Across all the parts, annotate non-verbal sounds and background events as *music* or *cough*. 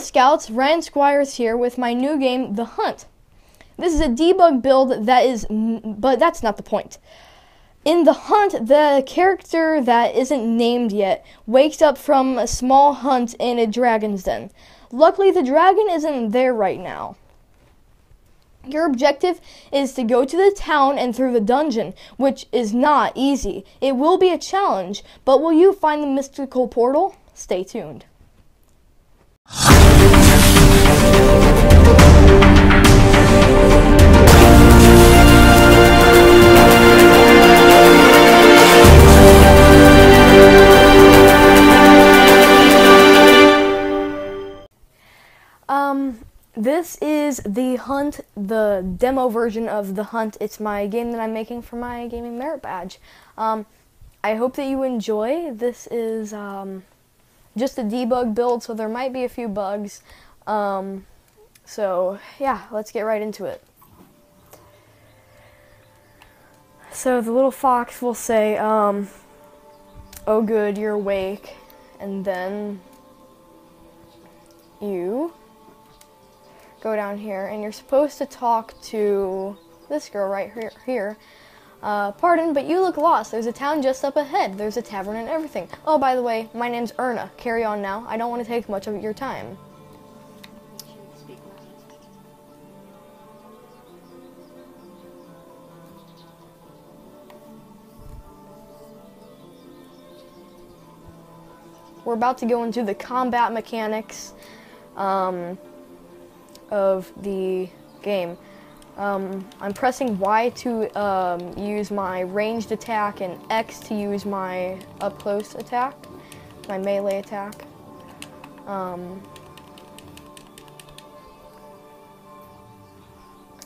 Scouts, Ryan Squires here with my new game, The Hunt. This is a debug build that is, but that's not the point. In The Hunt, the character that isn't named yet wakes up from a small hunt in a dragon's den. Luckily, the dragon isn't there right now. Your objective is to go to the town and through the dungeon, which is not easy. It will be a challenge, but will you find the mystical portal? Stay tuned. The Hunt, the demo version of The Hunt. It's my game that I'm making for my Gaming Merit Badge. Um, I hope that you enjoy. This is um, just a debug build, so there might be a few bugs. Um, so, yeah, let's get right into it. So the little fox will say, um, oh good, you're awake, and then you go down here, and you're supposed to talk to this girl right here. here. Uh, pardon, but you look lost. There's a town just up ahead. There's a tavern and everything. Oh, by the way, my name's Erna. Carry on now. I don't want to take much of your time. We're about to go into the combat mechanics. Um, of the game. Um, I'm pressing Y to um, use my ranged attack and X to use my up close attack, my melee attack. Um,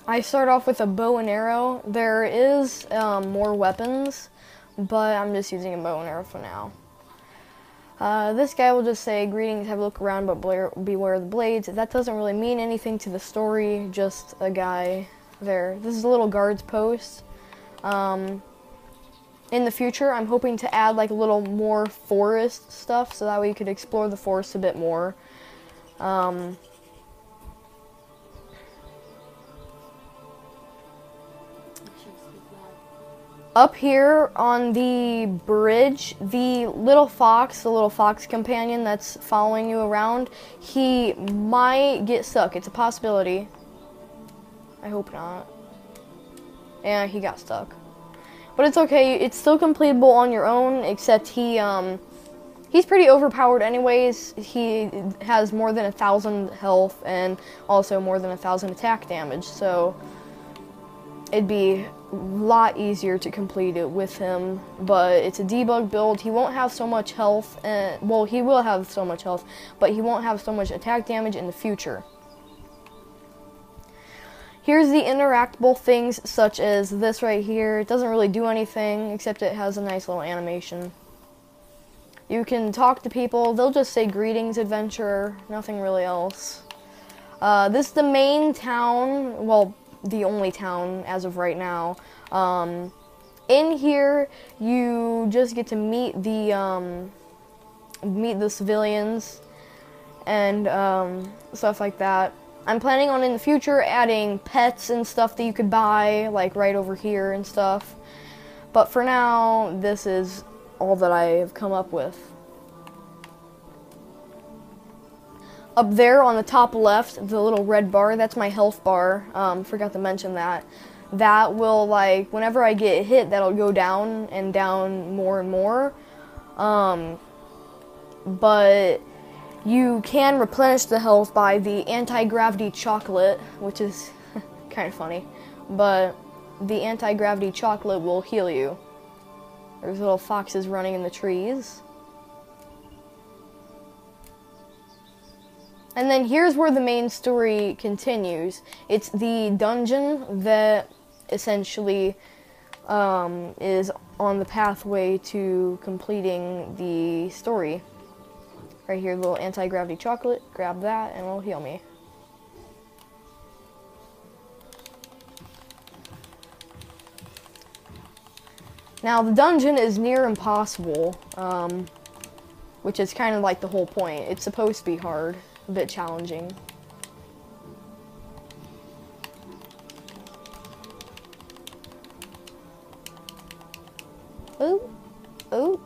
I start off with a bow and arrow. There is um, more weapons, but I'm just using a bow and arrow for now. Uh, this guy will just say, greetings, have a look around, but beware of the blades. That doesn't really mean anything to the story, just a guy there. This is a little guard's post. Um, in the future, I'm hoping to add like a little more forest stuff, so that way you could explore the forest a bit more. Um, up here on the bridge, the little fox, the little fox companion that's following you around, he might get stuck. It's a possibility. I hope not. Yeah, he got stuck. But it's okay. It's still completable on your own, except he, um, he's pretty overpowered anyways. He has more than a thousand health and also more than a thousand attack damage, so it'd be lot easier to complete it with him, but it's a debug build. He won't have so much health, and well, he will have so much health, but he won't have so much attack damage in the future. Here's the interactable things such as this right here. It doesn't really do anything except it has a nice little animation. You can talk to people. They'll just say greetings, adventurer. Nothing really else. Uh, this is the main town. Well, the only town as of right now. Um, in here, you just get to meet the um, meet the civilians and um, stuff like that. I'm planning on in the future adding pets and stuff that you could buy, like right over here and stuff. But for now, this is all that I have come up with. Up there on the top left, the little red bar, that's my health bar. Um, forgot to mention that. That will, like, whenever I get hit, that'll go down and down more and more. Um, but you can replenish the health by the anti-gravity chocolate, which is *laughs* kind of funny. But the anti-gravity chocolate will heal you. There's little foxes running in the trees. And then here's where the main story continues. It's the dungeon that essentially um, is on the pathway to completing the story. Right here, little anti-gravity chocolate. Grab that and it'll heal me. Now, the dungeon is near impossible. Um, which is kind of like the whole point. It's supposed to be hard, a bit challenging. Oh, oh.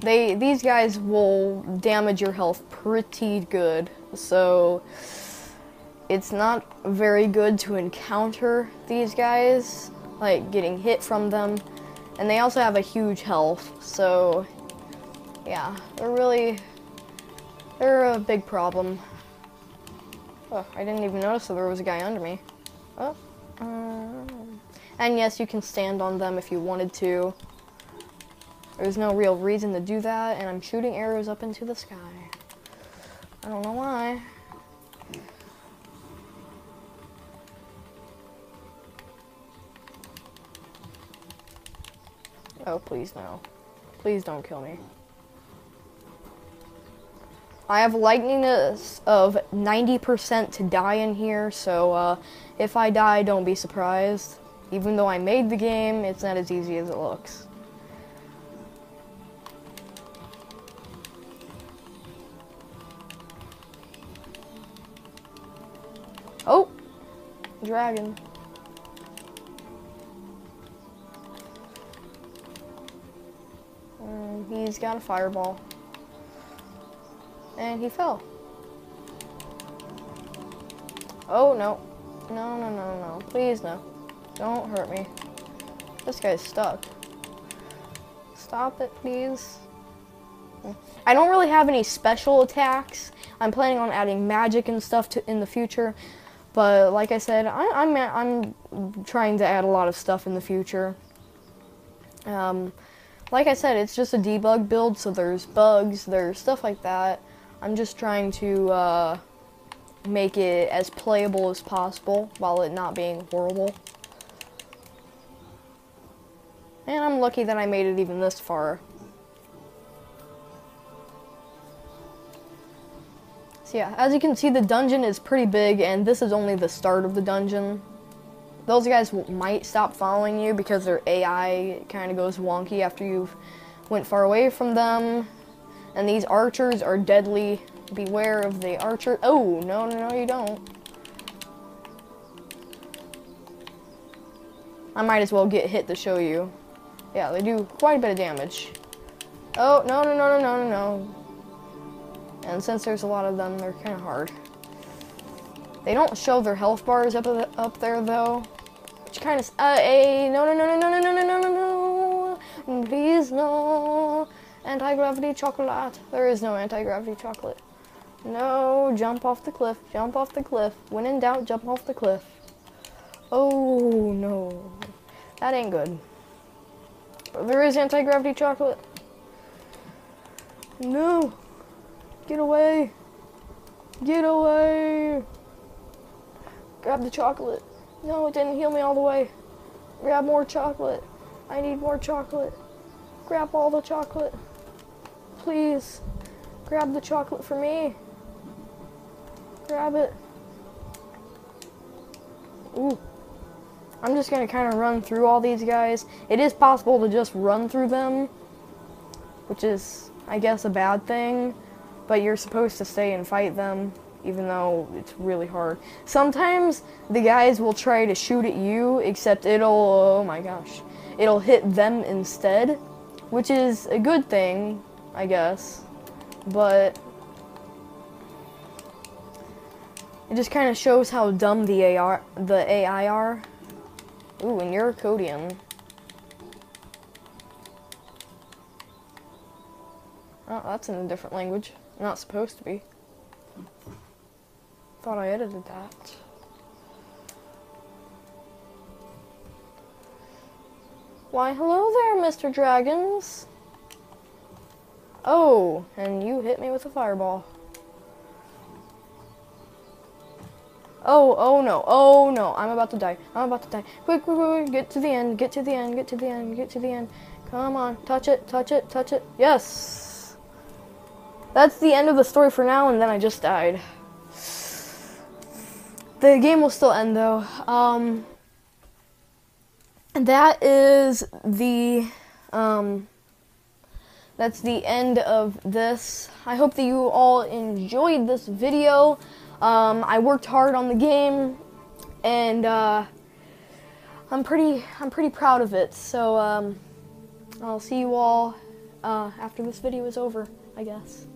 They, these guys will damage your health pretty good, so it's not very good to encounter these guys, like getting hit from them. And they also have a huge health, so yeah, they're really, they're a big problem. Oh, I didn't even notice that there was a guy under me. Oh, um, and yes, you can stand on them if you wanted to. There's no real reason to do that, and I'm shooting arrows up into the sky. I don't know why. Oh, please no. Please don't kill me. I have likeliness of 90% to die in here, so uh, if I die, don't be surprised. Even though I made the game, it's not as easy as it looks. Oh! Dragon. he's got a fireball. And he fell. Oh, no. No, no, no, no. Please, no. Don't hurt me. This guy's stuck. Stop it, please. I don't really have any special attacks. I'm planning on adding magic and stuff to in the future. But like I said, I, am I'm, I'm trying to add a lot of stuff in the future. Um, like I said, it's just a debug build, so there's bugs, there's stuff like that. I'm just trying to uh, make it as playable as possible while it not being horrible. And I'm lucky that I made it even this far. So yeah, as you can see, the dungeon is pretty big, and this is only the start of the dungeon those guys might stop following you because their AI kind of goes wonky after you've went far away from them. And these archers are deadly. Beware of the archer. Oh, no, no, no, you don't. I might as well get hit to show you. Yeah, they do quite a bit of damage. Oh, no, no, no, no, no, no, no. And since there's a lot of them, they're kind of hard. They don't show their health bars up, up there, though. Which kind of, uh, a, no, no, no, no, no, no, no, no, no, no, please, no. Anti-gravity chocolate. There is no anti-gravity chocolate. No, jump off the cliff, jump off the cliff. When in doubt, jump off the cliff. Oh, no. That ain't good. There is anti-gravity chocolate. No. Get away. Get away. Grab the chocolate. No, it didn't heal me all the way. Grab more chocolate. I need more chocolate. Grab all the chocolate. Please. Grab the chocolate for me. Grab it. Ooh. I'm just going to kind of run through all these guys. It is possible to just run through them, which is, I guess, a bad thing, but you're supposed to stay and fight them even though it's really hard. Sometimes the guys will try to shoot at you, except it'll, oh my gosh, it'll hit them instead, which is a good thing, I guess, but it just kind of shows how dumb the AI, the AI are. Ooh, and you're a Codian. Oh, that's in a different language. Not supposed to be. Thought I edited that. Why, hello there, Mr. Dragons. Oh, and you hit me with a fireball. Oh, oh no, oh no, I'm about to die. I'm about to die. Quick, quick, quick, get to the end, get to the end, get to the end, get to the end. Come on, touch it, touch it, touch it. Yes! That's the end of the story for now, and then I just died. The game will still end though. Um, And that is the um, that's the end of this. I hope that you all enjoyed this video. Um, I worked hard on the game, and uh, I'm pretty I'm pretty proud of it. So um, I'll see you all uh, after this video is over, I guess.